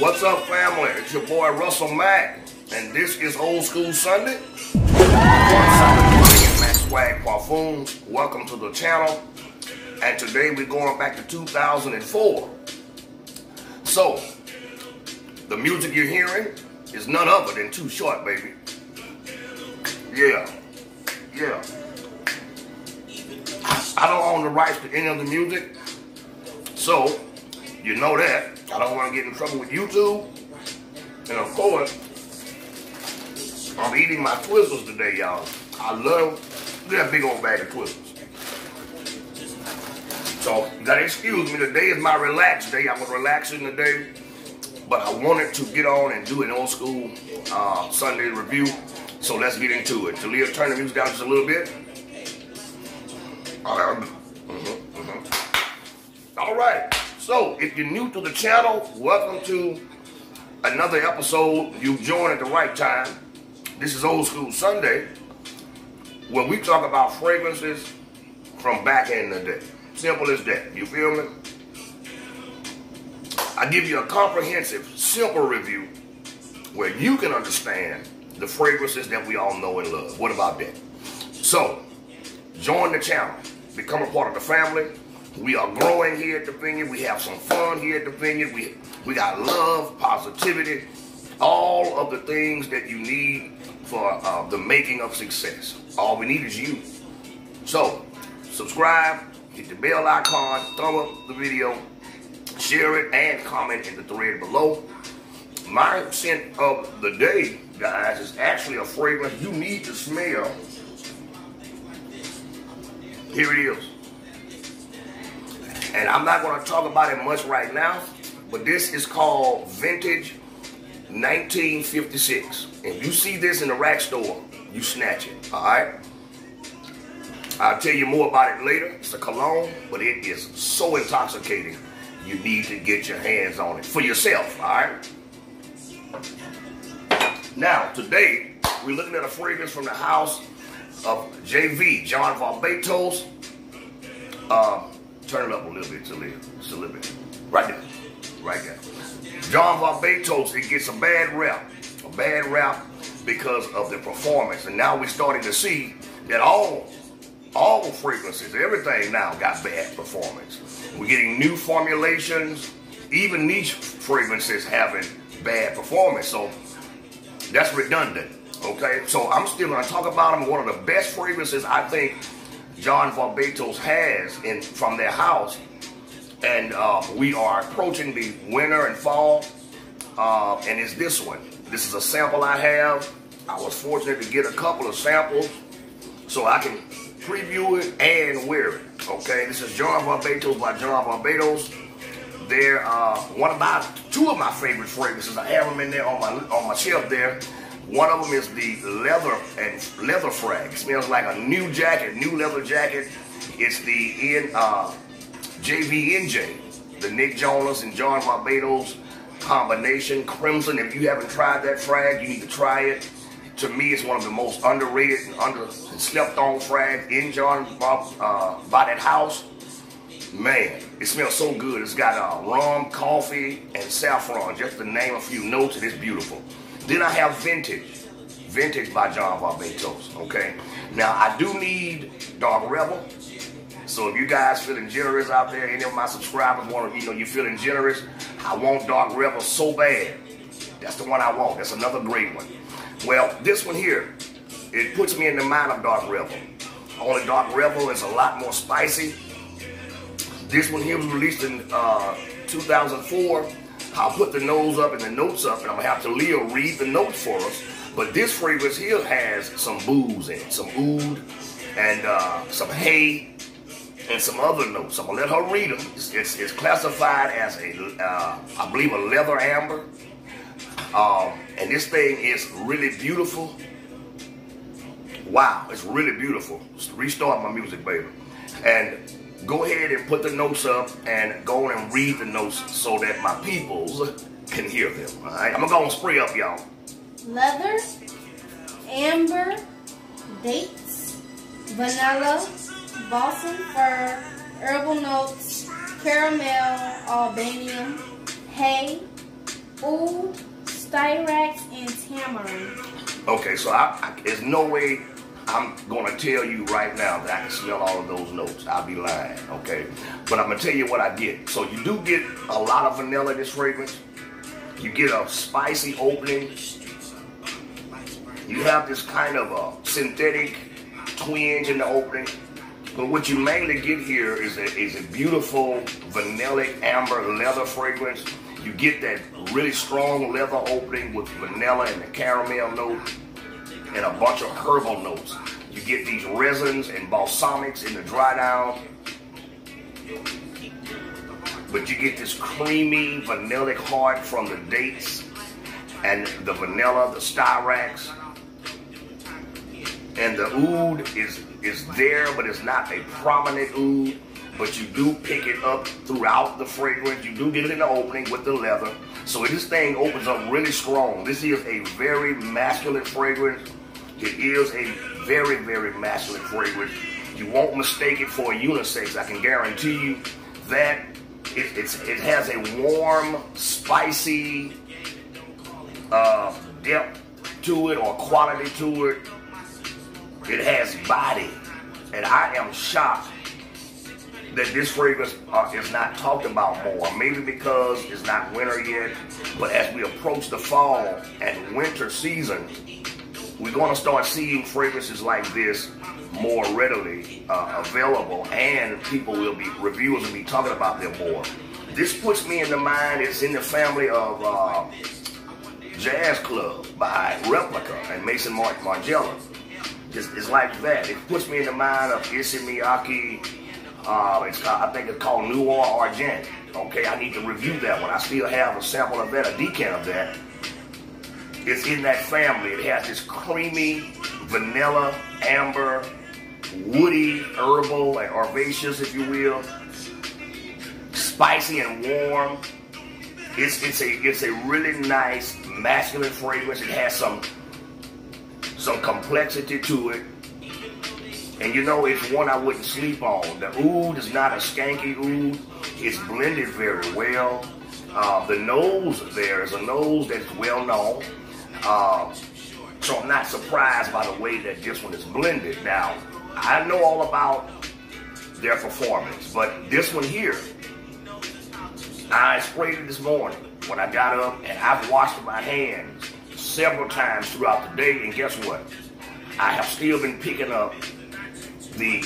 What's up, family? It's your boy Russell Mack, and this is Old School Sunday. Swag. Welcome to the channel. And today we're going back to 2004. So, the music you're hearing is none other than Too Short, baby. Yeah. Yeah. I don't own the rights to any of the music. So, you know that. I don't want to get in trouble with YouTube. And of course, I'm eating my Twizzlers today, y'all. I love that big old bag of Twizzlers. So, you gotta excuse me. Today is my relaxed day. I'm relaxing today. But I wanted to get on and do an old school uh, Sunday review. So let's get into it. Talia, turn the music down just a little bit. Mm-hmm, mm-hmm. All right. So, if you're new to the channel, welcome to another episode. You joined at the right time. This is Old School Sunday, where we talk about fragrances from back in the day. Simple as that. You feel me? I give you a comprehensive, simple review where you can understand the fragrances that we all know and love. What about that? So, join the channel. Become a part of the family. We are growing here at the Vineyard. We have some fun here at the Vineyard. We, we got love, positivity, all of the things that you need for uh, the making of success. All we need is you. So, subscribe, hit the bell icon, thumb up the video, share it, and comment in the thread below. My scent of the day, guys, is actually a fragrance you need to smell. Here it is. And I'm not going to talk about it much right now, but this is called Vintage 1956. If you see this in the rack store, you snatch it, all right? I'll tell you more about it later. It's a cologne, but it is so intoxicating. You need to get your hands on it for yourself, all right? Now, today, we're looking at a fragrance from the house of JV, John Varvatos. Uh, turn it up a little bit, Talia. Just a little bit. Right there. Right there. John Varvatos, it gets a bad rap. A bad rap because of the performance. And now we're starting to see that all all frequencies, everything now got bad performance. We're getting new formulations, even niche fragrances having bad performance. So that's redundant. Okay, so I'm still to talk about them. One of the best fragrances I think John Varvatos has in from their house, and uh, we are approaching the winter and fall, uh, and it's this one. This is a sample I have. I was fortunate to get a couple of samples so I can preview it and wear it. Okay, this is John Varvatos by John Varvatos. They're uh, one of my two of my favorite fragrances. I have them in there on my on my shelf there. One of them is the leather and leather frag. Smells like a new jacket, new leather jacket. It's the in uh, JVNJ, the Nick Jonas and John Varvatos combination. Crimson. If you haven't tried that frag, you need to try it. To me, it's one of the most underrated and under slept on frags in John uh, by that house. Man, it smells so good. It's got uh, rum, coffee, and saffron, just to name a few notes, and it's beautiful. Then I have Vintage. Vintage by John Varvatos, okay? Now, I do need Dark Rebel. So if you guys feeling generous out there, any of my subscribers want to, you know, you're feeling generous, I want Dark Rebel so bad. That's the one I want. That's another great one. Well, this one here, it puts me in the mind of Dark Rebel. Only Dark Rebel is a lot more spicy. This one here was released in uh, 2004. I'll put the nose up and the notes up, and I'm gonna have to Leo read the notes for us. But this fragrance here has some booze in it, some oud, and uh, some hay, and some other notes. I'm gonna let her read them. It's, it's, it's classified as a, uh, I believe, a leather amber. Um, and this thing is really beautiful. Wow, it's really beautiful. Restart my music, baby. And go ahead and put the notes up and go and read the notes so that my peoples can hear them. All right, I'm gonna go and spray up, y'all. Leather, amber, dates, vanilla, balsam fir, herbal notes, caramel, olibanum, hay, oud, styrax, and tamarind. Okay, so I, I, there's no way I'm gonna tell you right now that I can smell all of those notes. I'll be lying, okay? But I'm gonna tell you what I get. So you do get a lot of vanilla in this fragrance. You get a spicy opening. You have this kind of a synthetic twinge in the opening. But what you mainly get here is a, is a beautiful vanillic amber leather fragrance. You get that really strong leather opening with vanilla and the caramel note and a bunch of herbal notes. You get these resins and balsamics in the dry down. But you get this creamy vanillic heart from the dates and the vanilla, the styrax. And the oud is, is there, but it's not a prominent oud. But you do pick it up throughout the fragrance. You do get it in the opening with the leather. So this thing opens up really strong. This is a very masculine fragrance. It is a very, very masculine fragrance. You won't mistake it for a unisex. I can guarantee you that it, it has a warm, spicy uh, depth to it or quality to it. It has body. And I am shocked that this fragrance uh, is not talked about more. Maybe because it's not winter yet, but as we approach the fall and winter season, we're going to start seeing fragrances like this more readily uh, available, and people will be reviewers will be talking about them more. This puts me in the mind. It's in the family of uh, Jazz Club by Replica and Maison Mar- Margiela. It's, like that. It puts me in the mind of Issey Miyake. Uh, it's I think it's called Noir Argent. Okay, I need to review that one. I still have a sample of that, a decant of that. It's in that family. It has this creamy, vanilla, amber, woody, herbal, and herbaceous, if you will. Spicy and warm. It's it's a it's a really nice masculine fragrance. It has some some complexity to it. And you know, it's one I wouldn't sleep on. The oud is not a skanky oud. It's blended very well. Uh, the nose there is a nose that's well known. Um, so I'm not surprised by the way that this one is blended. Now, I know all about their performance, but this one here, I sprayed it this morning when I got up and I've washed my hands several times throughout the day, and guess what? I have still been picking up the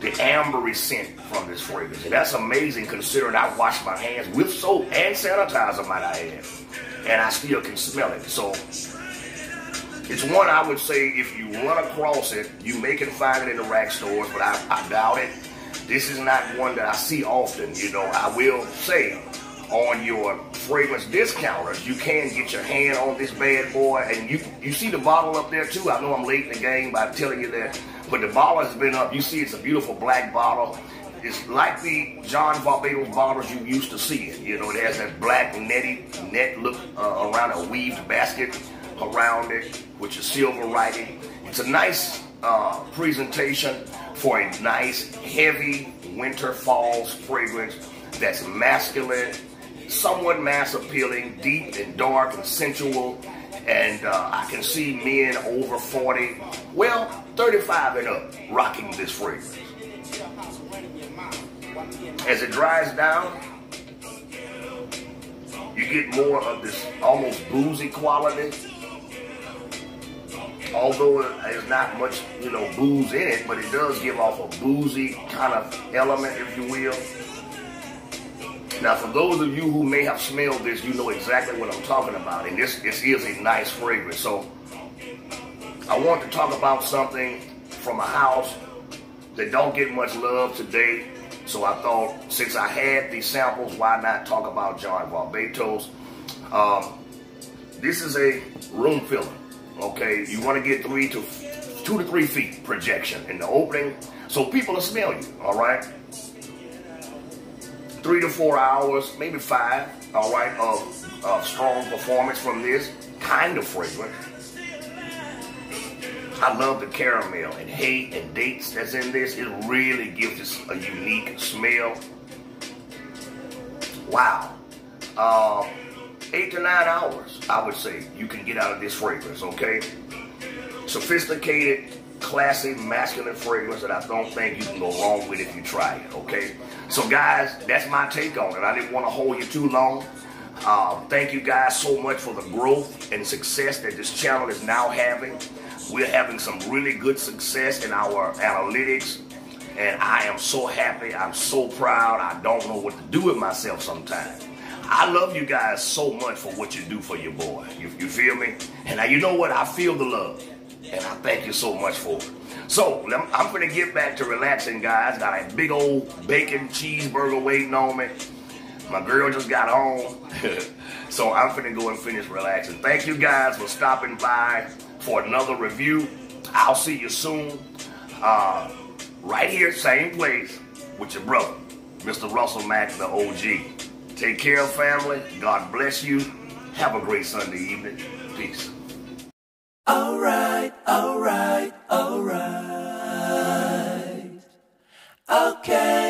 the ambery scent from this fragrance. And that's amazing considering I washed my hands with soap and sanitizer, might I add and I still can smell it. So it's one I would say if you run across it, you may can find it in the rack stores, but I, I doubt it. This is not one that I see often. You know, I will say on your fragrance discounters, you can get your hand on this bad boy, and you you see the bottle up there too. I know I'm late in the game by telling you that, but the bottle has been up. You see, it's a beautiful black bottle. It's like the John Varvatos bottles you used to see. You know, it has that black netty net look uh, around a weaved basket around it, which is silver writing. It's a nice uh, presentation for a nice, heavy winter falls fragrance that's masculine, somewhat mass appealing, deep and dark and sensual. And uh, I can see men over 40, well, 35 and up, rocking this fragrance. As it dries down, you get more of this almost boozy quality. Although there's not much, you know, booze in it, but it does give off a boozy kind of element, if you will. Now, for those of you who may have smelled this, you know exactly what I'm talking about. And this, this is a nice fragrance. So, I want to talk about something from a house that don't get much love today so I thought, since I had these samples, why not talk about John Varvatos? Um, this is a room filler. Okay, you want to get three to two to three feet projection in the opening, so people will smell you. All right, three to four hours, maybe five. All right, of, of strong performance from this kind of fragrance. I love the caramel and hay and dates that's in this. It really gives this a unique smell. Wow. Uh, 18 79 hours, I would say, you can get out of this fragrance, okay? Sophisticated, classy, masculine fragrance that I don't think you can go wrong with if you try it, okay? So guys, that's my take on it. I didn't want to hold you too long. Uh, thank you guys so much for the growth and success that this channel is now having. We're having some really good success in our analytics, and I am so happy. I'm so proud. I don't know what to do with myself sometimes. I love you guys so much for what you do for your boy. You, you feel me? And now you know what? I feel the love. And I thank you so much for it. So I'm going to get back to relaxing, guys. Got a big old bacon cheeseburger waiting on me. My girl just got home. so I'm finna go and finish relaxing. Thank you guys for stopping by for another review. I'll see you soon. Uh, right here, same place, with your brother, Mr. Russell Mack, the OG. Take care, family. God bless you. Have a great Sunday evening. Peace. All right, all right, all right. Okay.